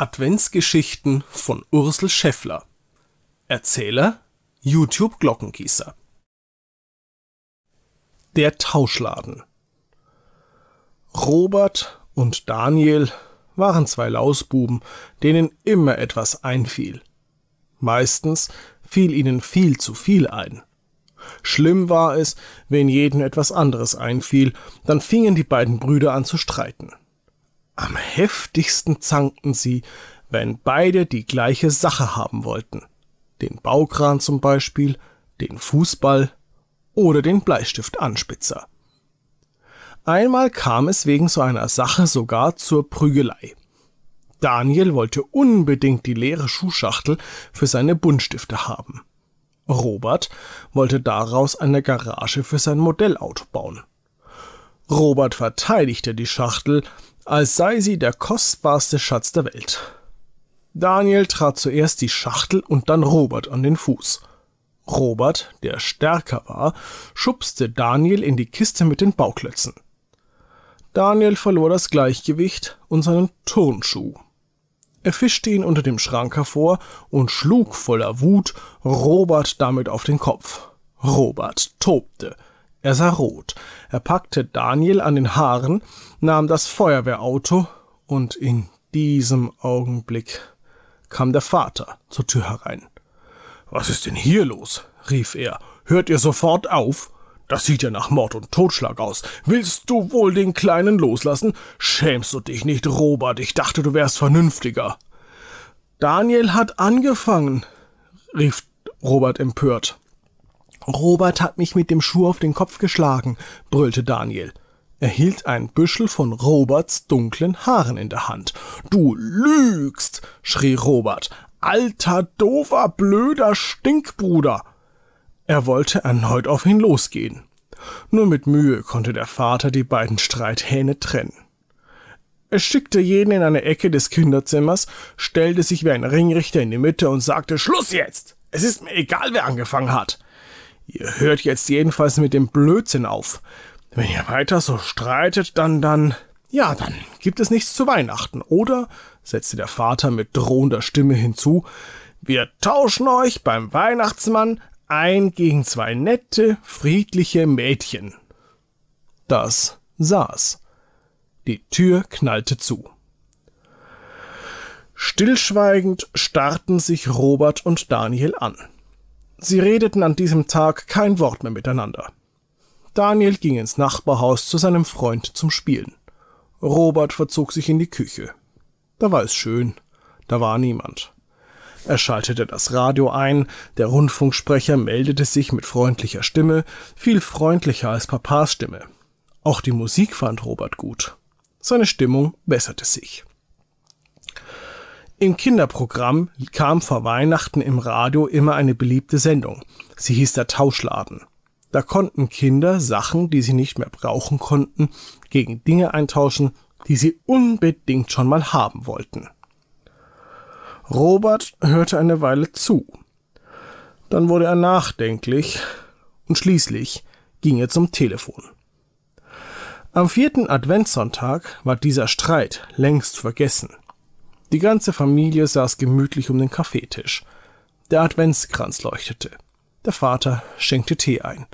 Adventsgeschichten von Ursel Scheffler. Erzähler YouTube Glockengießer. Der Tauschladen. Robert und Daniel waren zwei Lausbuben, denen immer etwas einfiel. Meistens fiel ihnen viel zu viel ein. Schlimm war es, wenn jedem etwas anderes einfiel, dann fingen die beiden Brüder an zu streiten. Am heftigsten zankten sie, wenn beide die gleiche Sache haben wollten. Den Baukran zum Beispiel, den Fußball oder den Bleistiftanspitzer. Einmal kam es wegen so einer Sache sogar zur Prügelei. Daniel wollte unbedingt die leere Schuhschachtel für seine Buntstifte haben. Robert wollte daraus eine Garage für sein Modellauto bauen. Robert verteidigte die Schachtel, als sei sie der kostbarste Schatz der Welt. Daniel trat zuerst die Schachtel und dann Robert an den Fuß. Robert, der stärker war, schubste Daniel in die Kiste mit den Bauklötzen. Daniel verlor das Gleichgewicht und seinen Turnschuh. Er fischte ihn unter dem Schrank hervor und schlug voller Wut Robert damit auf den Kopf. Robert tobte. Er sah rot. Er packte Daniel an den Haaren, nahm das Feuerwehrauto und in diesem Augenblick kam der Vater zur Tür herein. Was ist denn hier los? rief er. Hört ihr sofort auf? Das sieht ja nach Mord und Totschlag aus. Willst du wohl den Kleinen loslassen? Schämst du dich nicht, Robert? Ich dachte, du wärst vernünftiger. Daniel hat angefangen, rief Robert empört. Robert hat mich mit dem Schuh auf den Kopf geschlagen, brüllte Daniel. Er hielt ein Büschel von Roberts dunklen Haaren in der Hand. Du lügst, schrie Robert. Alter, doofer, blöder Stinkbruder. Er wollte erneut auf ihn losgehen. Nur mit Mühe konnte der Vater die beiden Streithähne trennen. Er schickte jeden in eine Ecke des Kinderzimmers, stellte sich wie ein Ringrichter in die Mitte und sagte Schluss jetzt. Es ist mir egal, wer angefangen hat. Ihr hört jetzt jedenfalls mit dem Blödsinn auf. Wenn ihr weiter so streitet, dann, dann, ja, dann gibt es nichts zu Weihnachten, oder? setzte der Vater mit drohender Stimme hinzu. Wir tauschen euch beim Weihnachtsmann ein gegen zwei nette, friedliche Mädchen. Das saß. Die Tür knallte zu. Stillschweigend starrten sich Robert und Daniel an. Sie redeten an diesem Tag kein Wort mehr miteinander. Daniel ging ins Nachbarhaus zu seinem Freund zum Spielen. Robert verzog sich in die Küche. Da war es schön, da war niemand. Er schaltete das Radio ein, der Rundfunksprecher meldete sich mit freundlicher Stimme, viel freundlicher als Papas Stimme. Auch die Musik fand Robert gut. Seine Stimmung besserte sich. Im Kinderprogramm kam vor Weihnachten im Radio immer eine beliebte Sendung. Sie hieß der Tauschladen. Da konnten Kinder Sachen, die sie nicht mehr brauchen konnten, gegen Dinge eintauschen, die sie unbedingt schon mal haben wollten. Robert hörte eine Weile zu. Dann wurde er nachdenklich und schließlich ging er zum Telefon. Am vierten Adventssonntag war dieser Streit längst vergessen. Die ganze Familie saß gemütlich um den Kaffeetisch. Der Adventskranz leuchtete. Der Vater schenkte Tee ein.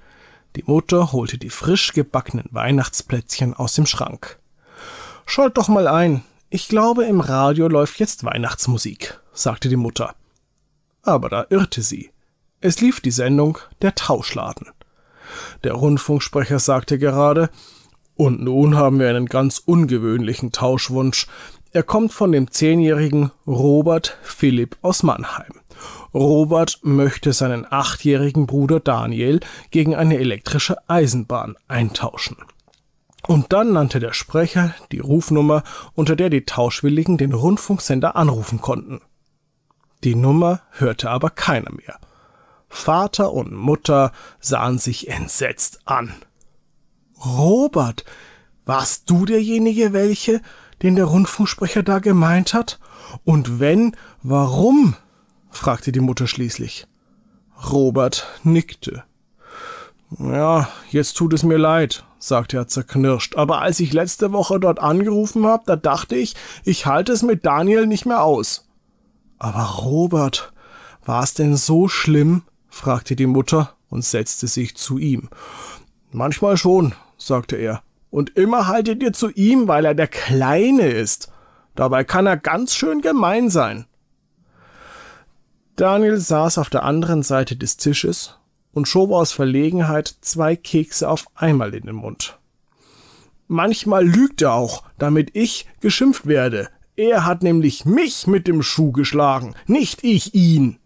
Die Mutter holte die frisch gebackenen Weihnachtsplätzchen aus dem Schrank. Schaut doch mal ein. Ich glaube, im Radio läuft jetzt Weihnachtsmusik, sagte die Mutter. Aber da irrte sie. Es lief die Sendung Der Tauschladen. Der Rundfunksprecher sagte gerade, und nun haben wir einen ganz ungewöhnlichen Tauschwunsch. Er kommt von dem zehnjährigen Robert Philipp aus Mannheim. Robert möchte seinen achtjährigen Bruder Daniel gegen eine elektrische Eisenbahn eintauschen. Und dann nannte der Sprecher die Rufnummer, unter der die Tauschwilligen den Rundfunksender anrufen konnten. Die Nummer hörte aber keiner mehr. Vater und Mutter sahen sich entsetzt an. Robert, warst du derjenige, welche? Den der Rundfunksprecher da gemeint hat? Und wenn, warum? fragte die Mutter schließlich. Robert nickte. Ja, jetzt tut es mir leid, sagte er zerknirscht, aber als ich letzte Woche dort angerufen habe, da dachte ich, ich halte es mit Daniel nicht mehr aus. Aber Robert, war es denn so schlimm? fragte die Mutter und setzte sich zu ihm. Manchmal schon, sagte er. Und immer haltet ihr zu ihm, weil er der Kleine ist. Dabei kann er ganz schön gemein sein. Daniel saß auf der anderen Seite des Tisches und schob aus Verlegenheit zwei Kekse auf einmal in den Mund. Manchmal lügt er auch, damit ich geschimpft werde. Er hat nämlich mich mit dem Schuh geschlagen, nicht ich ihn.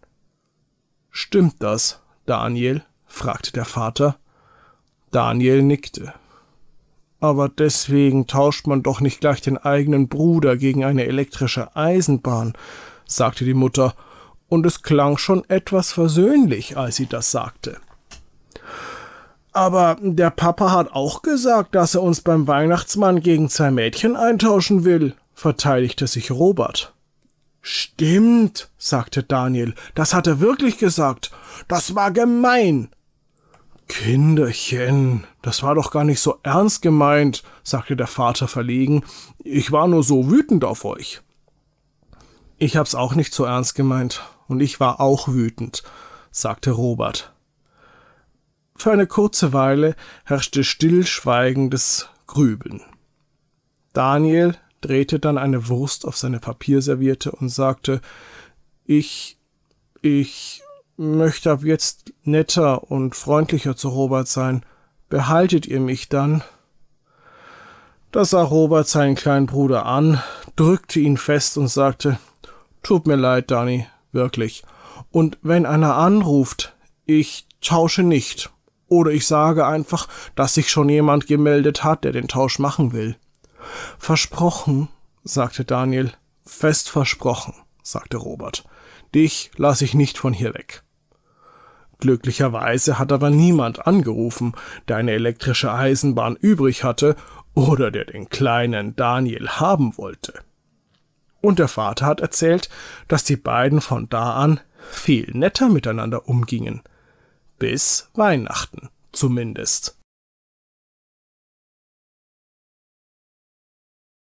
Stimmt das, Daniel? fragte der Vater. Daniel nickte. Aber deswegen tauscht man doch nicht gleich den eigenen Bruder gegen eine elektrische Eisenbahn, sagte die Mutter, und es klang schon etwas versöhnlich, als sie das sagte. Aber der Papa hat auch gesagt, dass er uns beim Weihnachtsmann gegen zwei Mädchen eintauschen will, verteidigte sich Robert. Stimmt, sagte Daniel, das hat er wirklich gesagt. Das war gemein. Kinderchen, das war doch gar nicht so ernst gemeint, sagte der Vater verlegen. Ich war nur so wütend auf euch. Ich hab's auch nicht so ernst gemeint, und ich war auch wütend, sagte Robert. Für eine kurze Weile herrschte stillschweigendes Grübeln. Daniel drehte dann eine Wurst auf seine Papierserviette und sagte Ich ich möchte ab jetzt netter und freundlicher zu Robert sein. Behaltet ihr mich dann? Da sah Robert seinen kleinen Bruder an, drückte ihn fest und sagte, Tut mir leid, Danny, wirklich. Und wenn einer anruft, ich tausche nicht. Oder ich sage einfach, dass sich schon jemand gemeldet hat, der den Tausch machen will. Versprochen, sagte Daniel. Fest versprochen, sagte Robert. Dich lasse ich nicht von hier weg. Glücklicherweise hat aber niemand angerufen, der eine elektrische Eisenbahn übrig hatte oder der den kleinen Daniel haben wollte. Und der Vater hat erzählt, dass die beiden von da an viel netter miteinander umgingen. Bis Weihnachten zumindest.